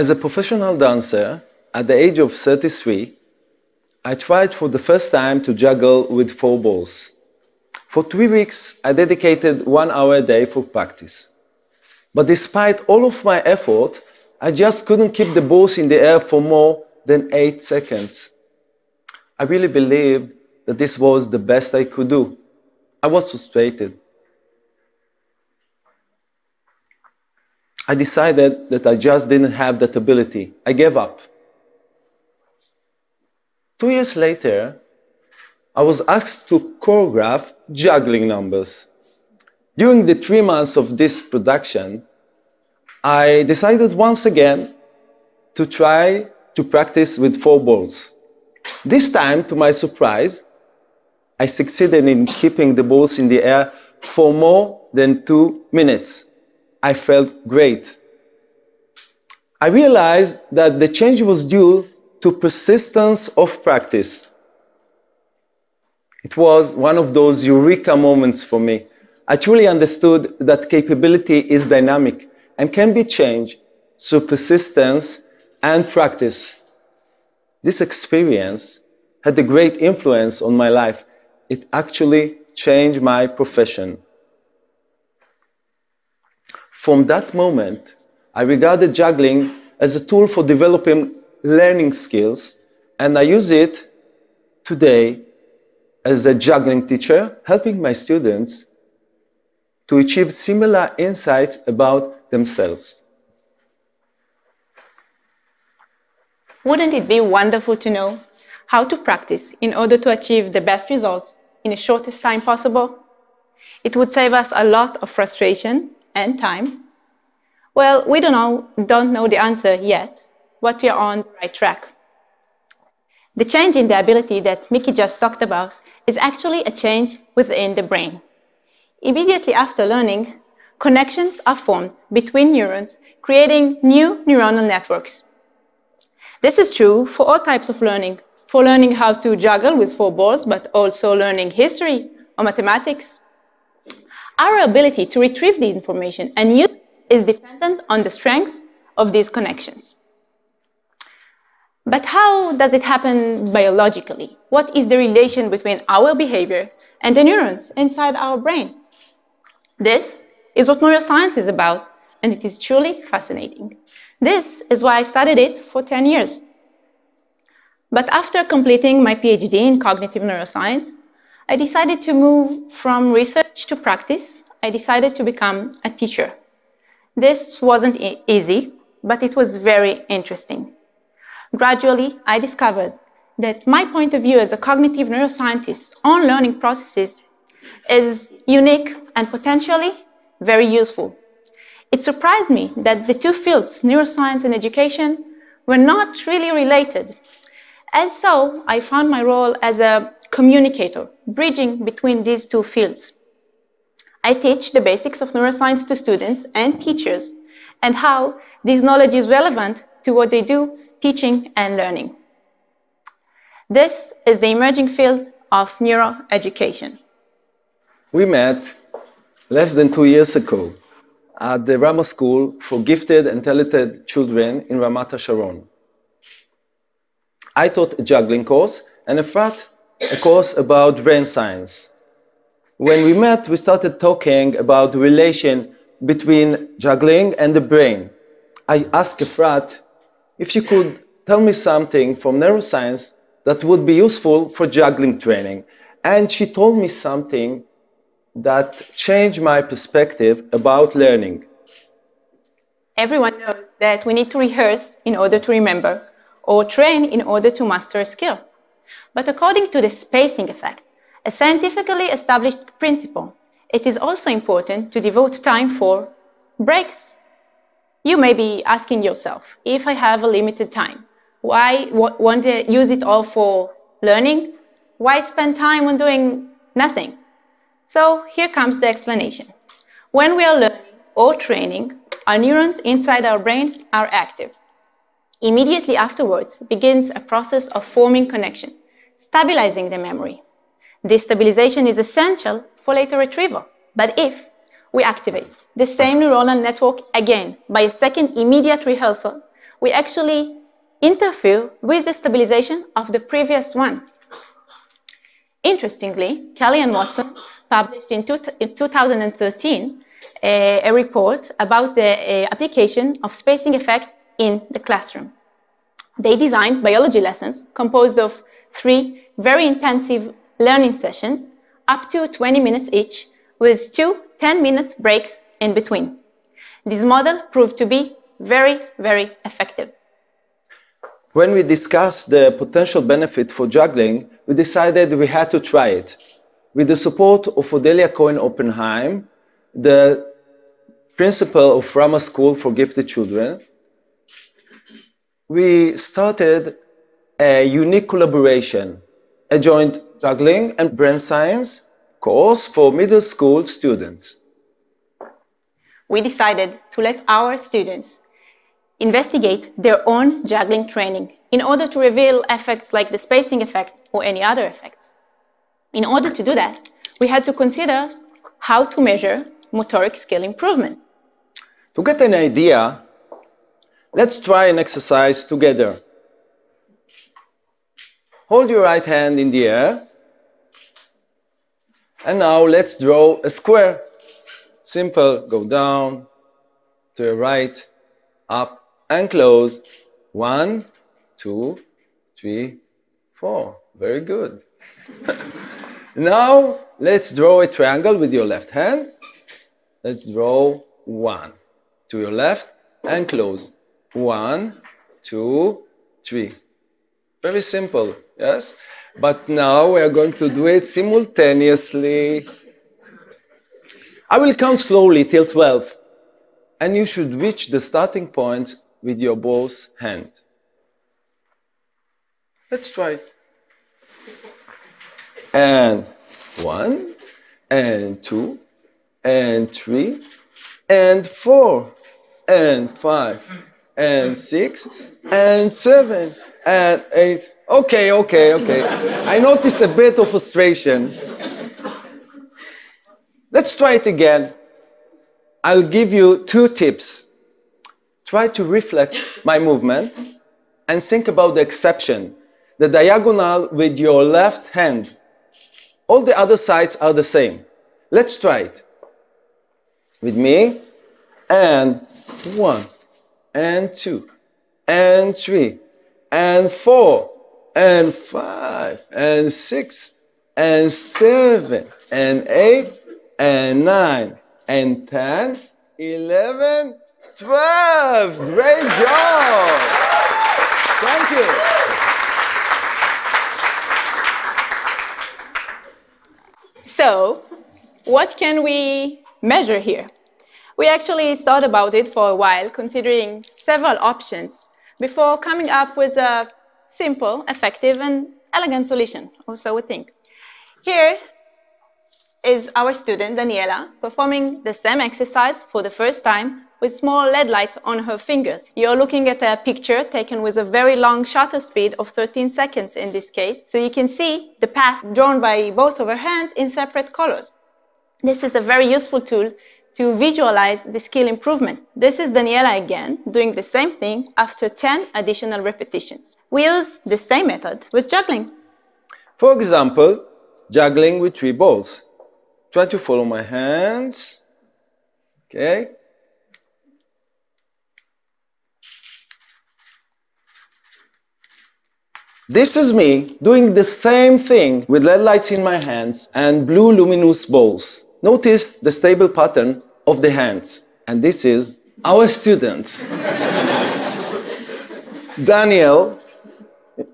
As a professional dancer, at the age of 33, I tried for the first time to juggle with four balls. For three weeks, I dedicated one hour a day for practice. But despite all of my effort, I just couldn't keep the balls in the air for more than eight seconds. I really believed that this was the best I could do. I was frustrated. I decided that I just didn't have that ability. I gave up. Two years later, I was asked to choreograph juggling numbers. During the three months of this production, I decided once again to try to practice with four balls. This time, to my surprise, I succeeded in keeping the balls in the air for more than two minutes. I felt great. I realized that the change was due to persistence of practice. It was one of those eureka moments for me. I truly understood that capability is dynamic and can be changed through persistence and practice. This experience had a great influence on my life. It actually changed my profession. From that moment, I regarded juggling as a tool for developing learning skills, and I use it today as a juggling teacher, helping my students to achieve similar insights about themselves. Wouldn't it be wonderful to know how to practice in order to achieve the best results in the shortest time possible? It would save us a lot of frustration and time. Well, we don't know, don't know the answer yet, but we are on the right track. The change in the ability that Mickey just talked about is actually a change within the brain. Immediately after learning, connections are formed between neurons, creating new neuronal networks. This is true for all types of learning, for learning how to juggle with four balls, but also learning history or mathematics. Our ability to retrieve the information and use is dependent on the strength of these connections. But how does it happen biologically? What is the relation between our behavior and the neurons inside our brain? This is what neuroscience is about, and it is truly fascinating. This is why I studied it for 10 years. But after completing my PhD in cognitive neuroscience, I decided to move from research to practice. I decided to become a teacher. This wasn't e easy, but it was very interesting. Gradually, I discovered that my point of view as a cognitive neuroscientist on learning processes is unique and potentially very useful. It surprised me that the two fields, neuroscience and education, were not really related. And so, I found my role as a communicator, bridging between these two fields. I teach the basics of neuroscience to students and teachers and how this knowledge is relevant to what they do teaching and learning. This is the emerging field of neuroeducation. We met less than two years ago at the Rama School for Gifted and Talented Children in Ramat Hasharon. I taught a juggling course and Efrat a course about brain science. When we met, we started talking about the relation between juggling and the brain. I asked Efrat if she could tell me something from neuroscience that would be useful for juggling training. And she told me something that changed my perspective about learning. Everyone knows that we need to rehearse in order to remember or train in order to master a skill. But according to the spacing effect, a scientifically established principle, it is also important to devote time for breaks. You may be asking yourself, if I have a limited time, why want to use it all for learning? Why spend time on doing nothing? So here comes the explanation. When we are learning or training, our neurons inside our brain are active. Immediately afterwards begins a process of forming connection, stabilizing the memory. This stabilization is essential for later retrieval. But if we activate the same neuronal network again by a second immediate rehearsal, we actually interfere with the stabilization of the previous one. Interestingly, Kelley and Whatson published in, two, in 2013 a, a, report about the uh, application of spacing effect in the classroom. They designed biology lessons composed of three very intensive learning sessions, up to 20 minutes each, with two 10 minute breaks in between. This model proved to be very, very effective. When we discussed the potential benefit for juggling, we decided we had to try it. With the support of Odelia Cohen Oppenheim, the principal of Rama School for Gifted Children, we started a unique collaboration, a joint juggling and brain science course for middle school students. We decided to let our students investigate their own juggling training in order to reveal effects like the spacing effect or any other effects. In order to do that, we had to consider how to measure motoric skill improvement. To get an idea, let's try an exercise together. Hold your right hand in the air. And now let's draw a square. Simple, go down, to your right, up, and close. One, two, three, four. Very good. now let's draw a triangle with your left hand. Let's draw one to your left and close. One, two, three. Very simple, yes? But now we are going to do it simultaneously. I will count slowly till 12, and you should reach the starting point with your both hand. Let's try it. And one, and two, and three, and four, and five, and six, and seven, and eight. Okay, okay, okay. I notice a bit of frustration. Let's try it again. I'll give you two tips try to reflect my movement and think about the exception, the diagonal with your left hand. All the other sides are the same. Let's try it. With me, and one, and two, and three, and four, and five, and six, and seven, and eight, and nine, and ten, eleven, twelve. Great job. Thank you. So, what can we measure here? We actually thought about it for a while, considering several options before coming up with a simple, effective, and elegant solution, or so we think. Here is our student, Daniela, performing the same exercise for the first time with small LED lights on her fingers. You're looking at a picture taken with a very long shutter speed of 13 seconds in this case, so you can see the path drawn by both of her hands in separate colors. This is a very useful tool to visualize the skill improvement. This is Daniela again, doing the same thing after 10 additional repetitions. We use the same method with juggling. For example, juggling with three balls. Try to follow my hands. Okay. This is me doing the same thing with LED lights in my hands and blue luminous balls. Notice the stable pattern of the hands. And this is our students. Daniel,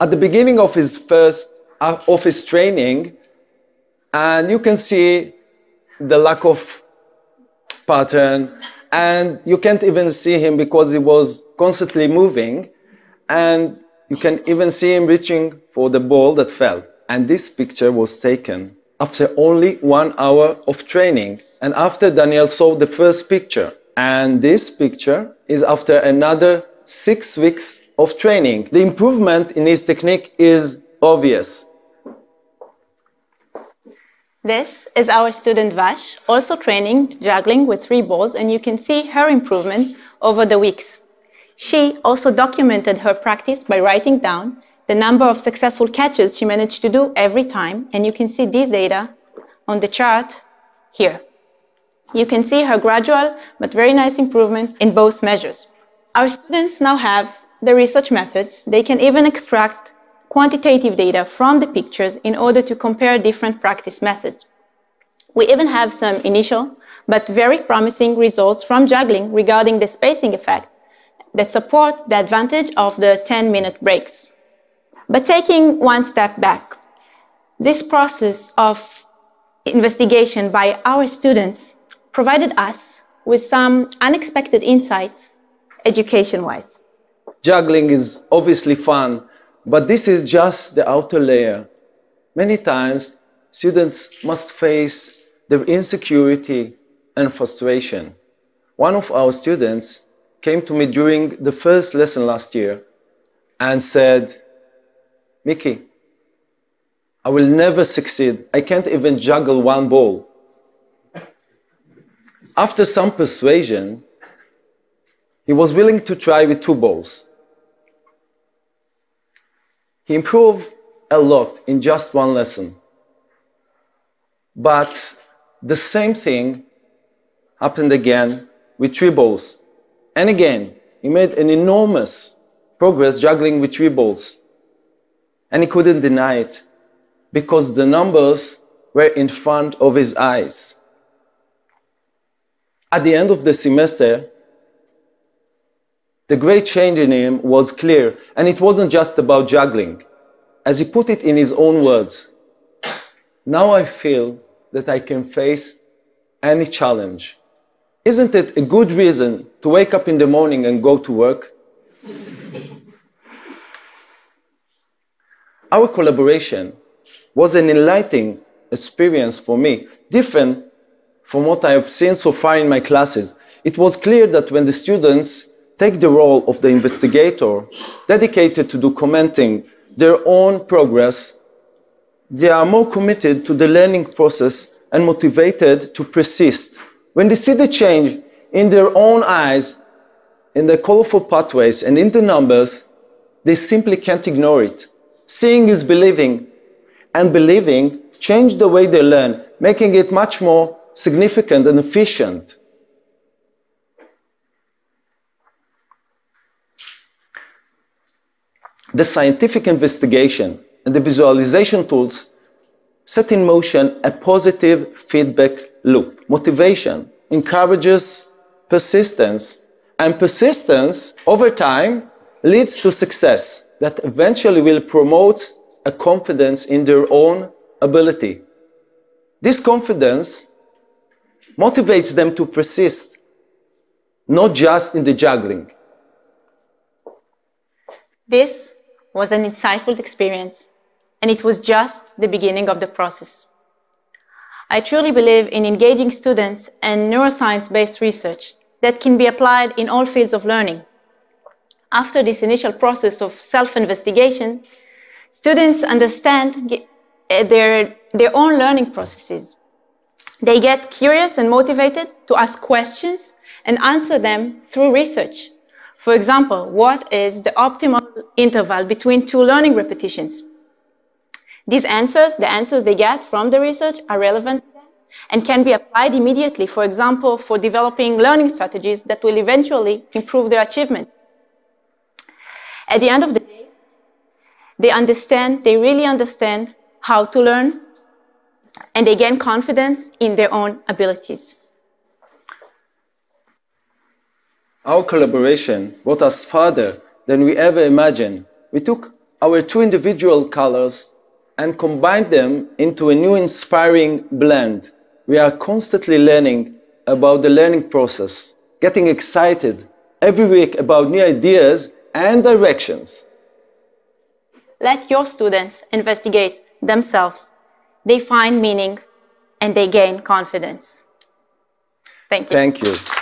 at the beginning of his first uh, office training, and you can see the lack of pattern, and you can't even see him because he was constantly moving. And you can even see him reaching for the ball that fell. And this picture was taken after only one hour of training and after Daniel saw the first picture. And this picture is after another six weeks of training. The improvement in his technique is obvious. This is our student Vash, also training juggling with three balls, and you can see her improvement over the weeks. She also documented her practice by writing down the number of successful catches she managed to do every time, and you can see these data on the chart here. You can see her gradual but very nice improvement in both measures. Our students now have the research methods. They can even extract quantitative data from the pictures in order to compare different practice methods. We even have some initial but very promising results from juggling regarding the spacing effect that support the advantage of the 10 minute breaks. But taking one step back, this process of investigation by our students provided us with some unexpected insights education wise. Juggling is obviously fun, but this is just the outer layer. Many times, students must face their insecurity and frustration. One of our students came to me during the first lesson last year and said, Mickey, I will never succeed. I can't even juggle one ball. After some persuasion, he was willing to try with two balls. He improved a lot in just one lesson. But the same thing happened again with three balls. And again, he made an enormous progress juggling with three balls. And he couldn't deny it because the numbers were in front of his eyes. At the end of the semester, the great change in him was clear, and it wasn't just about juggling. As he put it in his own words, now I feel that I can face any challenge. Isn't it a good reason to wake up in the morning and go to work? Our collaboration was an enlightening experience for me, different from what I have seen so far in my classes. It was clear that when the students take the role of the investigator, dedicated to documenting their own progress, they are more committed to the learning process and motivated to persist. When they see the change in their own eyes, in the colorful pathways and in the numbers, they simply can't ignore it. Seeing is believing, and believing change the way they learn, making it much more significant and efficient. The scientific investigation and the visualization tools set in motion a positive feedback loop. Motivation encourages persistence, and persistence over time leads to success that eventually will promote a confidence in their own ability. This confidence motivates them to persist, not just in the juggling. This was an insightful experience, and it was just the beginning of the process. I truly believe in engaging students and neuroscience based research that can be applied in all fields of learning. After this initial process of self investigation, students understand eh, their, their own learning processes. They get curious and motivated to ask questions and answer them through research. For example, what is the optimal interval between two learning repetitions? These answers, the answers they get from the research, are relevant and can be applied immediately, for example, for developing learning strategies that will eventually improve their achievement. At the end of the day, they understand, they really understand how to learn, and they gain confidence in their own abilities. Our collaboration brought us farther than we ever imagined. We took our two individual colors and combined them into a new inspiring blend. We are constantly learning about the learning process, getting excited every week about new ideas and directions. Let your students investigate themselves. They find meaning and they gain confidence. Thank you. Thank you.